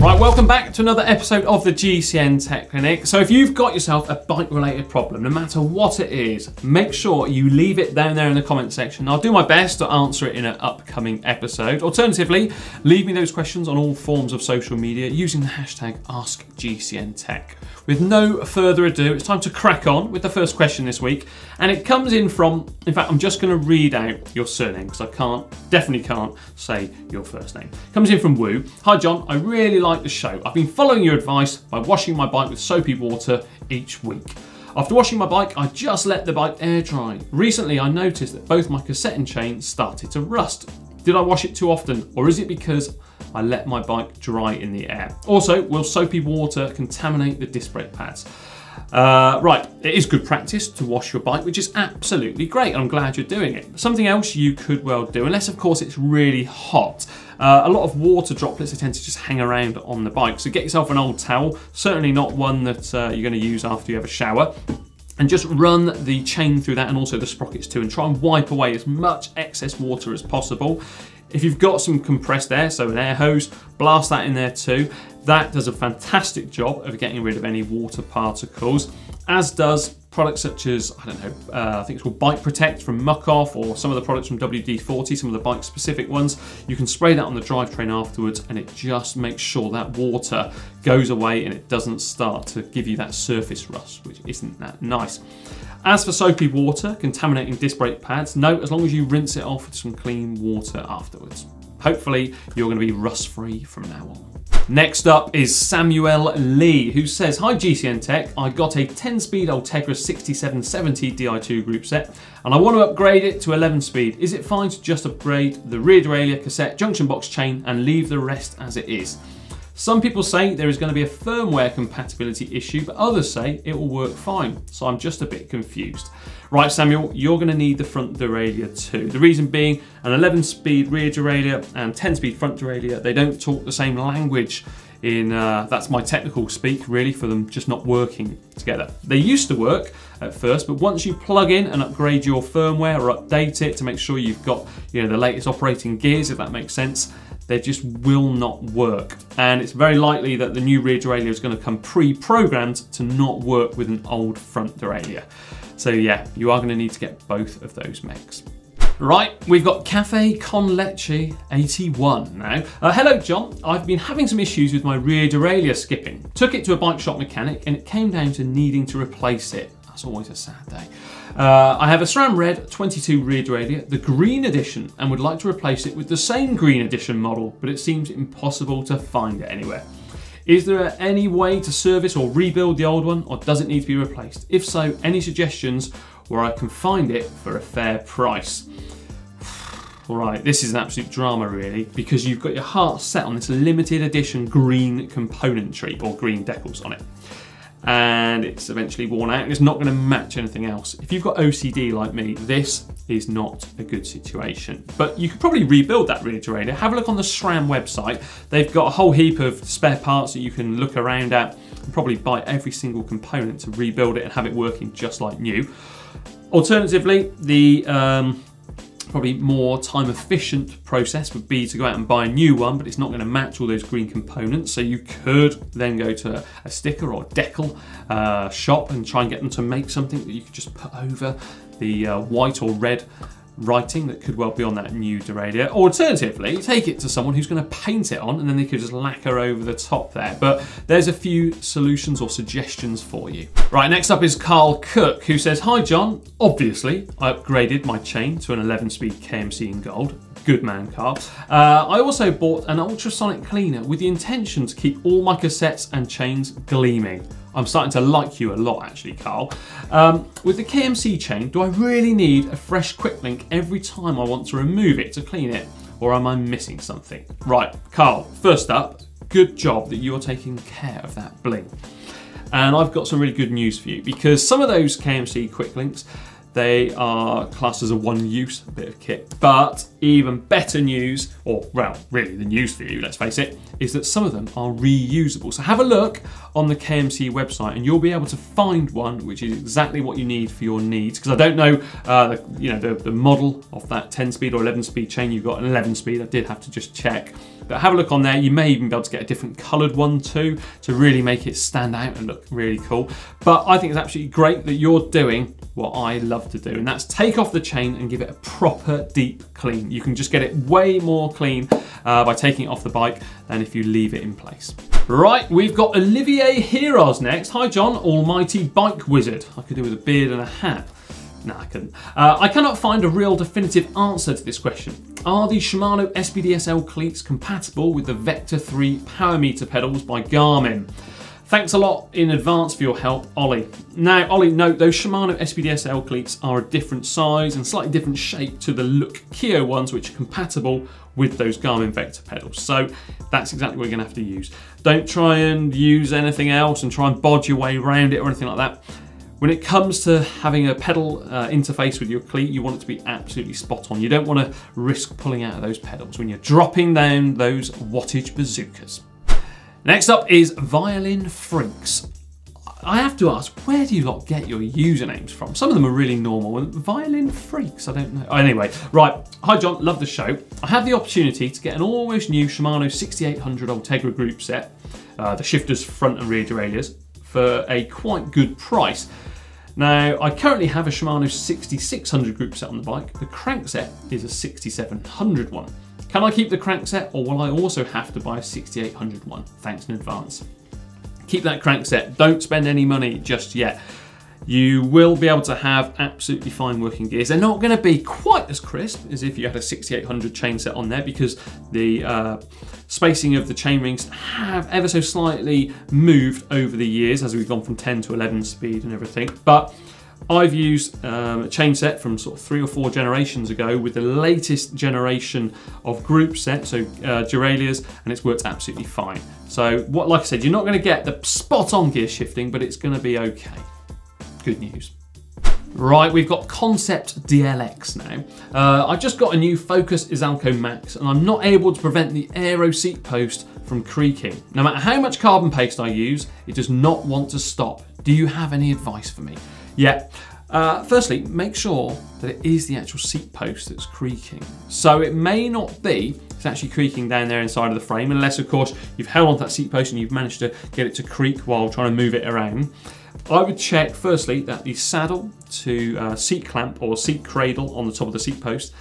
Right, welcome back to another episode of the GCN Tech Clinic. So if you've got yourself a bike related problem, no matter what it is, make sure you leave it down there in the comment section. I'll do my best to answer it in an upcoming episode. Alternatively, leave me those questions on all forms of social media using the hashtag AskGCNTech. With no further ado, it's time to crack on with the first question this week. And it comes in from, in fact, I'm just going to read out your surname because I can't, definitely can't say your first name. It comes in from Woo. Hi Jon, I really like the show. I've been following your advice by washing my bike with soapy water each week. After washing my bike, I just let the bike air dry. Recently, I noticed that both my cassette and chain started to rust. Did I wash it too often, or is it because I let my bike dry in the air? Also, will soapy water contaminate the disc brake pads? Uh, right, it is good practice to wash your bike, which is absolutely great. I'm glad you're doing it. Something else you could well do, unless of course it's really hot. Uh, a lot of water droplets tend to just hang around on the bike. So get yourself an old towel, certainly not one that uh, you're going to use after you have a shower and just run the chain through that and also the sprockets too and try and wipe away as much excess water as possible. If you've got some compressed air, so an air hose, blast that in there too. That does a fantastic job of getting rid of any water particles, as does products such as, I don't know, uh, I think it's called Bike Protect from Muc-Off or some of the products from WD-40, some of the bike specific ones. You can spray that on the drivetrain afterwards and it just makes sure that water goes away and it doesn't start to give you that surface rust, which isn't that nice. As for soapy water contaminating disc brake pads, no, as long as you rinse it off with some clean water afterwards. Hopefully you're going to be rust free from now on. Next up is Samuel Lee, who says, Hi GCN Tech, I got a 10-speed Ultegra 6770 Di2 group set, and I want to upgrade it to 11-speed. Is it fine to just upgrade the rear derailleur, cassette, junction box chain, and leave the rest as it is? Some people say there is going to be a firmware compatibility issue, but others say it will work fine. So I'm just a bit confused. Right, Samuel, you're going to need the front derailleur too. The reason being an 11 speed rear derailleur and 10 speed front derailleur, they don't talk the same language in, uh, that's my technical speak really for them just not working together. They used to work at first, but once you plug in and upgrade your firmware or update it to make sure you've got you know the latest operating gears, if that makes sense, they just will not work. And it's very likely that the new rear derailleur is going to come pre-programmed to not work with an old front derailleur. So yeah, you are going to need to get both of those mechs. Right, we've got Cafe Con Leche 81 now. Uh, hello, Jon. I've been having some issues with my rear derailleur skipping. Took it to a bike shop mechanic and it came down to needing to replace it. That's always a sad day. Uh, I have a SRAM Red 22 rear derailleur, the green edition, and would like to replace it with the same green edition model, but it seems impossible to find it anywhere. Is there any way to service or rebuild the old one, or does it need to be replaced? If so, any suggestions where I can find it for a fair price? All right, this is an absolute drama really, because you've got your heart set on this limited edition green componentry, or green decals on it and it's eventually worn out and it's not going to match anything else. If you've got OCD like me, this is not a good situation. But you could probably rebuild that derailleur. Have a look on the SRAM website. They've got a whole heap of spare parts that you can look around at and probably buy every single component to rebuild it and have it working just like new. Alternatively, the um, probably more time efficient process would be to go out and buy a new one, but it's not going to match all those green components. So you could then go to a sticker or decal uh, shop and try and get them to make something that you could just put over the uh, white or red writing that could well be on that new derailleur. Alternatively, take it to someone who's going to paint it on and then they could just lacquer over the top there. But there's a few solutions or suggestions for you. Right, next up is Carl Cook who says, Hi Jon, obviously I upgraded my chain to an 11 speed KMC in gold. Good man, Carl. Uh, I also bought an ultrasonic cleaner with the intention to keep all my cassettes and chains gleaming. I'm starting to like you a lot actually, Carl. Um, with the KMC chain, do I really need a fresh quick link every time I want to remove it to clean it? Or am I missing something? Right, Carl, first up, good job that you're taking care of that bling. And I've got some really good news for you because some of those KMC quick links, they are classed as a one-use bit of kit. But even better news, or well, really the news for you, let's face it, is that some of them are reusable. So have a look on the KMC website and you'll be able to find one which is exactly what you need for your needs. Because I don't know, uh, the, you know, the, the model of that 10 speed or 11 speed chain you've got an 11 speed. I did have to just check. But have a look on there. You may even be able to get a different coloured one too to really make it stand out and look really cool. But I think it's absolutely great that you're doing what I love to do, and that's take off the chain and give it a proper deep clean. You can just get it way more clean uh, by taking it off the bike than if you leave it in place. Right, we've got Olivier Heroes next. Hi Jon, almighty bike wizard. I could do with a beard and a hat. No, I couldn't. Uh, I cannot find a real definitive answer to this question. Are the Shimano SPD-SL cleats compatible with the Vector 3 power meter pedals by Garmin? Thanks a lot in advance for your help, Ollie. Now, Ollie, note those Shimano SPD-SL cleats are a different size and slightly different shape to the Look Keo ones, which are compatible with those Garmin Vector pedals. So that's exactly what you're gonna have to use. Don't try and use anything else and try and bodge your way around it or anything like that. When it comes to having a pedal uh, interface with your cleat, you want it to be absolutely spot on. You don't want to risk pulling out of those pedals when you're dropping down those wattage bazookas. Next up is Violin Freaks. I have to ask, where do you lot get your usernames from? Some of them are really normal. Violin Freaks, I don't know. Anyway, right. Hi, Jon. Love the show. I have the opportunity to get an almost new Shimano 6800 Ultegra group set, uh, the shifters front and rear derailleurs, for a quite good price. Now, I currently have a Shimano 6600 group set on the bike. The crank set is a 6700 one. Can I keep the crank set or will I also have to buy a 6800 one? Thanks in advance. Keep that crank set. Don't spend any money just yet. You will be able to have absolutely fine working gears. They're not going to be quite as crisp as if you had a 6800 chain set on there because the uh, spacing of the chain rings have ever so slightly moved over the years as we've gone from 10 to 11 speed and everything. But I've used um, a chain set from sort of three or four generations ago with the latest generation of group set, so uh, derailleurs, and it's worked absolutely fine. So, what, like I said, you're not going to get the spot on gear shifting, but it's going to be okay. Good news. Right, we've got Concept DLX now. Uh, I just got a new Focus Izalco Max and I'm not able to prevent the aero seat post from creaking. No matter how much carbon paste I use, it does not want to stop. Do you have any advice for me? Yeah. Uh, firstly, make sure that it is the actual seat post that's creaking. So it may not be it's actually creaking down there inside of the frame, unless of course you've held onto that seat post and you've managed to get it to creak while trying to move it around. I would check firstly that the saddle to uh, seat clamp or seat cradle on the top of the seat post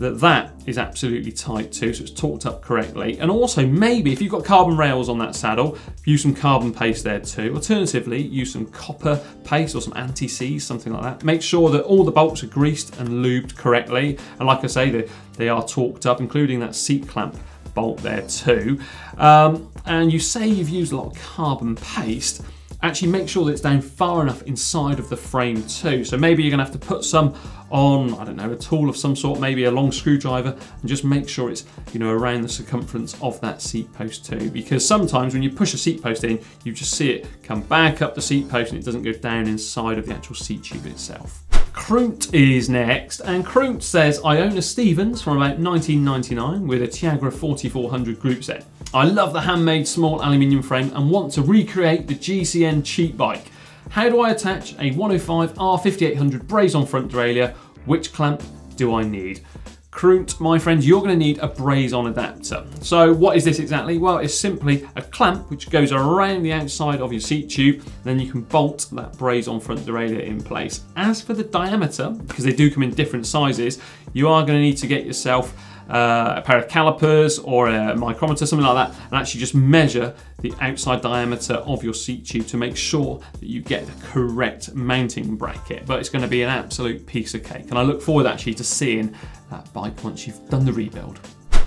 that that is absolutely tight too, so it's torqued up correctly. And also maybe if you've got carbon rails on that saddle, use some carbon paste there too. Alternatively, use some copper paste or some anti-seize, something like that. Make sure that all the bolts are greased and lubed correctly. And like I say, they, they are torqued up, including that seat clamp bolt there too. Um, and you say you've used a lot of carbon paste, actually make sure that it's down far enough inside of the frame too. So maybe you're gonna have to put some on, I don't know, a tool of some sort, maybe a long screwdriver, and just make sure it's, you know, around the circumference of that seat post too. Because sometimes when you push a seat post in, you just see it come back up the seat post and it doesn't go down inside of the actual seat tube itself. Krunt is next, and Krunt says, I own a Stevens from about 1999 with a Tiagra 4400 group set. I love the handmade small aluminium frame and want to recreate the GCN cheap bike. How do I attach a 105 R5800 braze-on front derailleur? Which clamp do I need? Krunt, my friends, you're going to need a braze-on adapter. So what is this exactly? Well, it's simply a clamp which goes around the outside of your seat tube, then you can bolt that braze-on front derailleur in place. As for the diameter, because they do come in different sizes, you are going to need to get yourself uh, a pair of calipers or a micrometer, something like that, and actually just measure the outside diameter of your seat tube to make sure that you get the correct mounting bracket. But it's going to be an absolute piece of cake. And I look forward actually to seeing that bike once you've done the rebuild.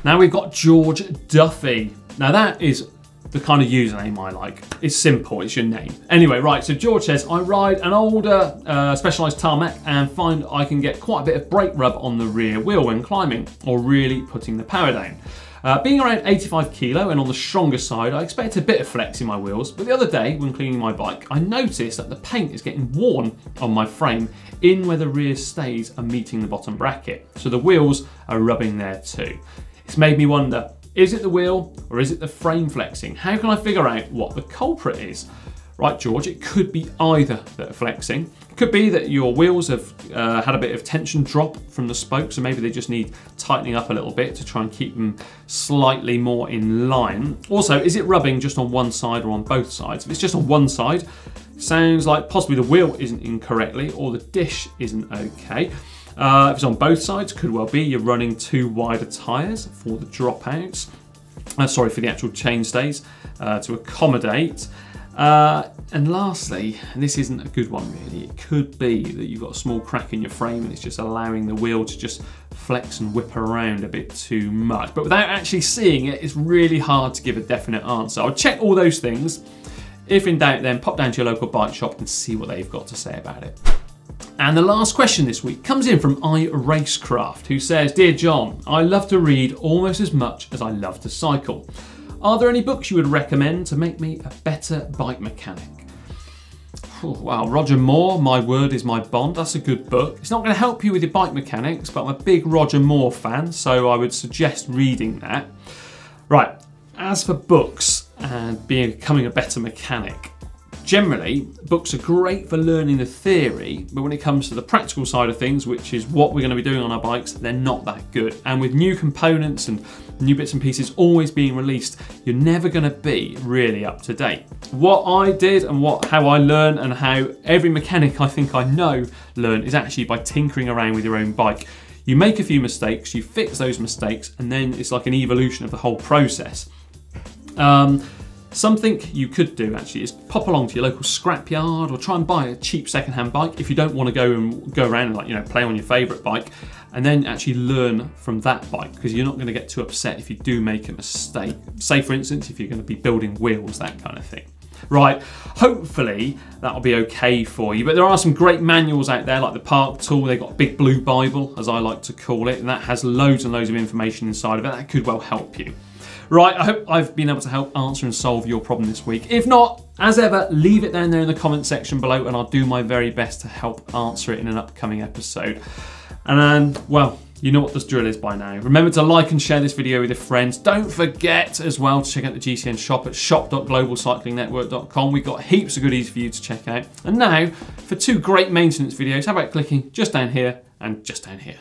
Now we've got George Duffy. Now that is the kind of username I like. It's simple, it's your name. Anyway, right, so George says, I ride an older uh, Specialized tarmac and find I can get quite a bit of brake rub on the rear wheel when climbing or really putting the power down. Uh, being around 85 kilo and on the stronger side, I expect a bit of flex in my wheels, but the other day when cleaning my bike, I noticed that the paint is getting worn on my frame in where the rear stays are meeting the bottom bracket. So the wheels are rubbing there too. It's made me wonder, is it the wheel or is it the frame flexing? How can I figure out what the culprit is? Right, George, it could be either that are flexing. Could be that your wheels have uh, had a bit of tension drop from the spokes, so maybe they just need tightening up a little bit to try and keep them slightly more in line. Also, is it rubbing just on one side or on both sides? If it's just on one side, sounds like possibly the wheel isn't incorrectly or the dish isn't okay. Uh, if it's on both sides, could well be you're running two wider tyres for the dropouts. Uh, sorry, for the actual chainstays uh, to accommodate. Uh, and lastly, and this isn't a good one really, it could be that you've got a small crack in your frame and it's just allowing the wheel to just flex and whip around a bit too much. But without actually seeing it, it's really hard to give a definite answer. I'll check all those things. If in doubt, then pop down to your local bike shop and see what they've got to say about it. And the last question this week comes in from iRacecraft, who says, Dear Jon, I love to read almost as much as I love to cycle. Are there any books you would recommend to make me a better bike mechanic? Oh, wow, Roger Moore, My Word is My Bond. That's a good book. It's not going to help you with your bike mechanics, but I'm a big Roger Moore fan, so I would suggest reading that. Right, as for books and becoming a better mechanic, Generally, books are great for learning the theory, but when it comes to the practical side of things, which is what we're going to be doing on our bikes, they're not that good. And with new components and new bits and pieces always being released, you're never going to be really up to date. What I did and what how I learn and how every mechanic I think I know learn is actually by tinkering around with your own bike. You make a few mistakes, you fix those mistakes, and then it's like an evolution of the whole process. Um, Something you could do actually is pop along to your local scrapyard or try and buy a cheap secondhand bike if you don't want to go and go around and like you know play on your favourite bike and then actually learn from that bike because you're not going to get too upset if you do make a mistake. Say for instance if you're going to be building wheels, that kind of thing. Right, hopefully that'll be okay for you. But there are some great manuals out there, like the Park Tool. They've got a big blue Bible, as I like to call it, and that has loads and loads of information inside of it. That could well help you. Right, I hope I've been able to help answer and solve your problem this week. If not, as ever, leave it down there in the comment section below and I'll do my very best to help answer it in an upcoming episode. And, then, well, you know what this drill is by now. Remember to like and share this video with your friends. Don't forget as well to check out the GCN shop at shop.globalcyclingnetwork.com. We've got heaps of goodies for you to check out. And now, for two great maintenance videos, how about clicking just down here and just down here.